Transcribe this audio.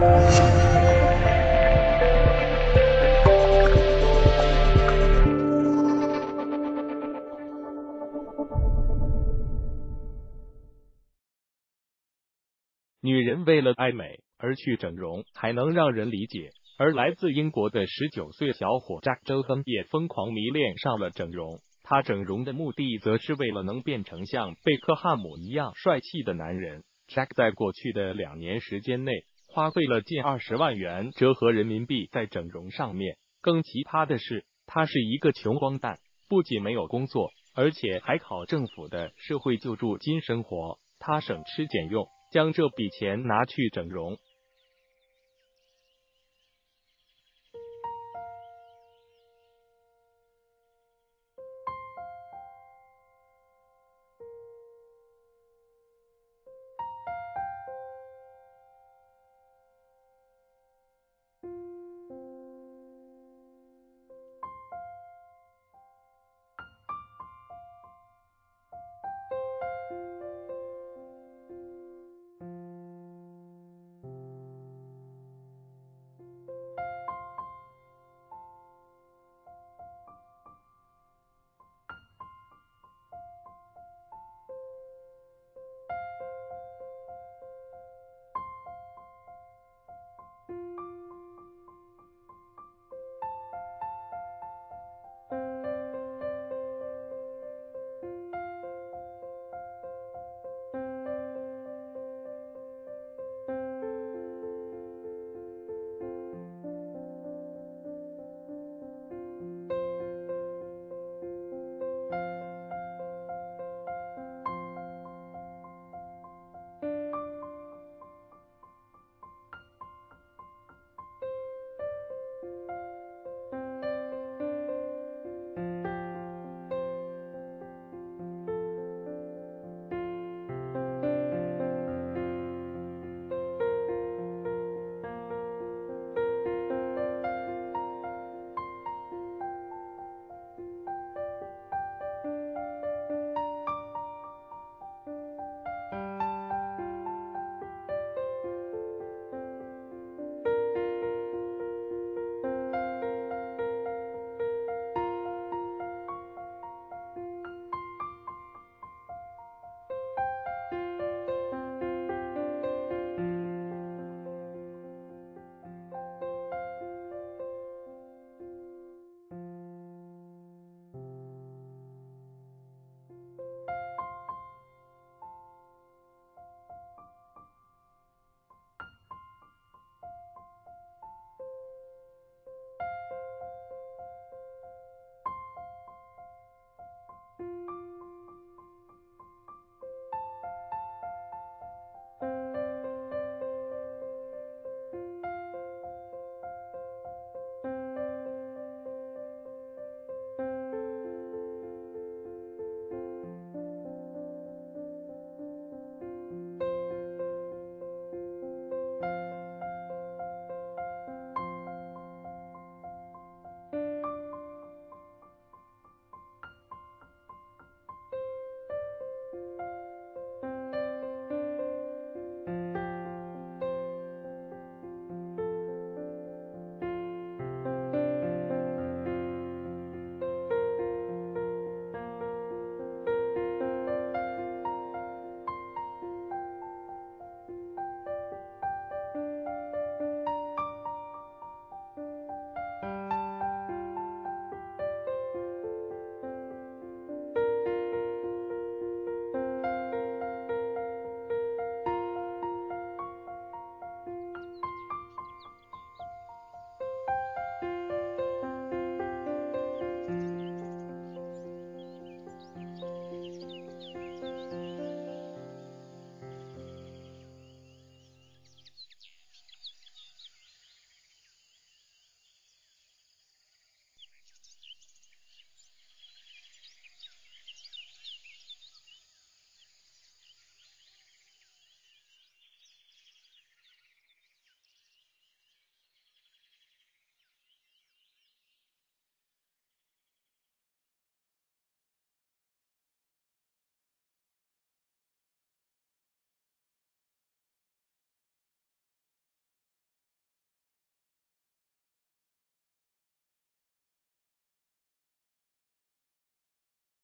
女人为了爱美而去整容，还能让人理解。而来自英国的十九岁小伙 Jack 周亨也疯狂迷恋上了整容。他整容的目的，则是为了能变成像贝克汉姆一样帅气的男人。Jack 在过去的两年时间内，花费了近二十万元，折合人民币，在整容上面。更奇葩的是，他是一个穷光蛋，不仅没有工作，而且还靠政府的社会救助金生活。他省吃俭用。将这笔钱拿去整容，